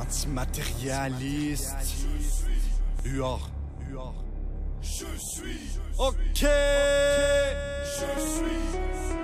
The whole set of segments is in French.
Antimatérialiste. UR. UR. Je suis. Ok. Je suis.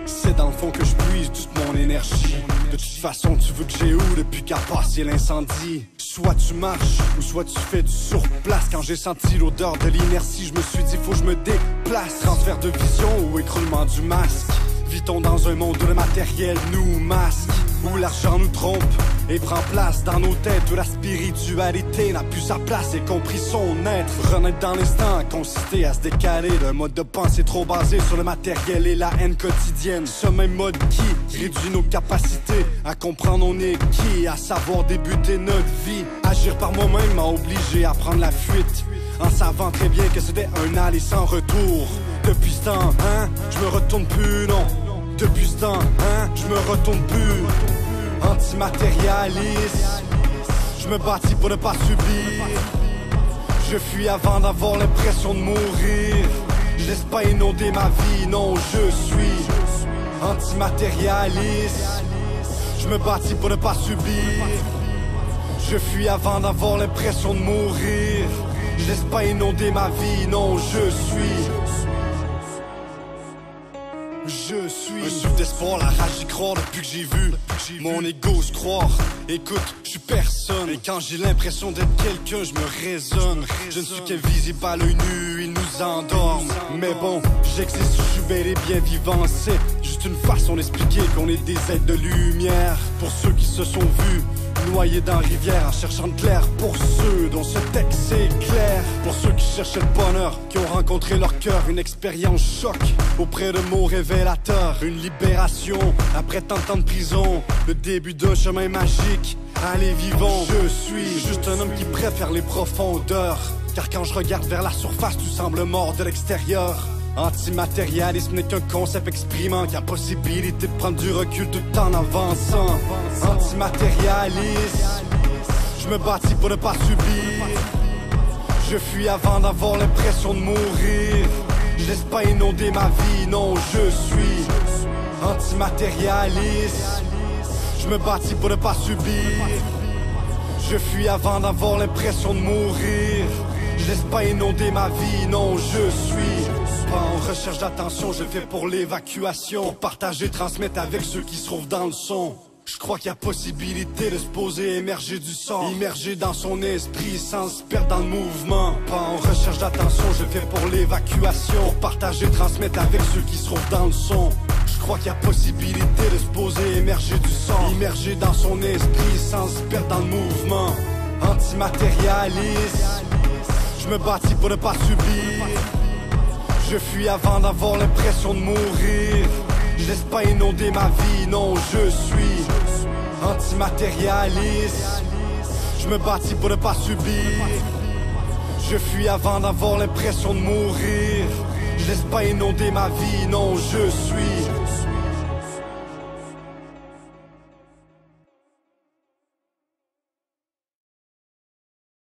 C'est dans le fond que je puise toute mon énergie. De toute façon, tu veux que j'ai où depuis qu'a passé l'incendie? Soit tu marches, ou soit tu fais du surplace. Quand j'ai senti l'odeur de l'inertie, je me suis dit, faut que je me déplace. Transfert de vision ou écroulement du masque. Vit-on dans un monde où le matériel nous masque? Où l'argent nous trompe et prend place dans nos têtes Où la spiritualité n'a plus sa place et compris son être. Renaître dans l'instant consistait à se décaler. D'un mode de pensée trop basé sur le matériel et la haine quotidienne. Ce même mode qui réduit nos capacités À comprendre on est qui, à savoir débuter notre vie. Agir par moi-même m'a obligé à prendre la fuite En savant très bien que c'était un aller sans retour. Depuis ce temps, hein, je me retourne plus, non depuis ce temps, hein, je me retourne plus. Antimatérialiste. Je me bâtis pour ne pas subir. Je fuis avant d'avoir l'impression de mourir. Je pas inonder ma vie, non je suis Antimatérialiste. Je me bâtis pour ne pas subir. Je fuis avant d'avoir l'impression de mourir. Je pas inonder ma vie, non je suis je suis un souffle d'espoir, la rage d'y croire depuis que j'ai vu mon ego se croire. Écoute, je suis personne et quand j'ai l'impression d'être quelqu'un, je me raisonne. Je ne suis qu'invisible à l'œil nu, il nous endorme. Mais bon, j'existe, je suis bel et bien vivant. C'est juste une façon d'expliquer qu'on est des êtres de lumière. Pour ceux qui se sont vus noyés dans rivière en cherchant de clair pour ceux dont ce texte est clair. Pour ceux qui cherchaient le bonheur qui ont rencontré leur cœur. Une expérience choc auprès de mots révélateurs. Une libération après tant de de prison. Le début d'un chemin magique. Allez vivons je suis juste un homme qui préfère les profondeurs. Car quand je regarde vers la surface tout semble mort de l'extérieur Antimatérialisme n'est qu'un concept exprimant qui a possibilité de prendre du recul tout en avançant. Antimatérialiste, je me bâtis pour ne pas subir. Je fuis avant d'avoir l'impression de mourir. Je laisse pas inonder ma vie, non, je suis antimatérialiste. Je me bâtis pour ne pas subir. Je fuis avant d'avoir l'impression de mourir. Je laisse pas inonder ma vie, non, je suis pas en recherche d'attention, je fais pour l'évacuation. Pour partager, transmettre avec ceux qui se trouvent dans le son. Je crois qu'il y a possibilité de se poser, émerger du sang, immerger dans son esprit sans se perdre dans le mouvement. Pas en recherche d'attention, je fais pour l'évacuation. Pour partager, transmettre avec ceux qui se trouvent dans le son. Je crois qu'il y a possibilité de se poser, émerger du sang, immerger dans son esprit sans se perdre dans le mouvement. Antimatérialiste, je me bâtis pour ne pas subir. Je fuis avant d'avoir l'impression de mourir. Je laisse pas inonder ma vie, non, je suis antimatérialiste. Je me bâtis pour ne pas subir. Je fuis avant d'avoir l'impression de mourir. Je laisse pas inonder ma vie, non, je suis